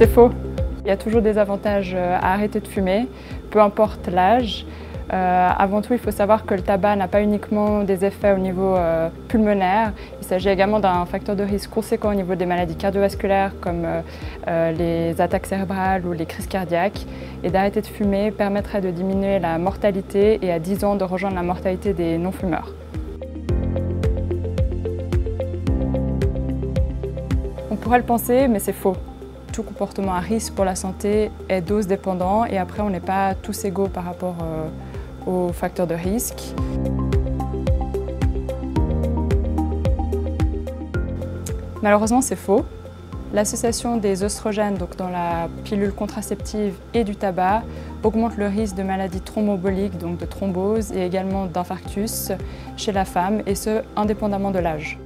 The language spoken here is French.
C'est faux. Il y a toujours des avantages euh, à arrêter de fumer, peu importe l'âge. Euh, avant tout, il faut savoir que le tabac n'a pas uniquement des effets au niveau euh, pulmonaire, il s'agit également d'un facteur de risque conséquent au niveau des maladies cardiovasculaires comme les attaques cérébrales ou les crises cardiaques. Et d'arrêter de fumer permettrait de diminuer la mortalité et à 10 ans de rejoindre la mortalité des non-fumeurs. On pourrait le penser, mais c'est faux comportement à risque pour la santé est dose dépendant et après on n'est pas tous égaux par rapport euh, aux facteurs de risque. Malheureusement c'est faux. L'association des oestrogènes donc dans la pilule contraceptive et du tabac augmente le risque de maladies thromboboliques, donc de thrombose et également d'infarctus chez la femme et ce indépendamment de l'âge.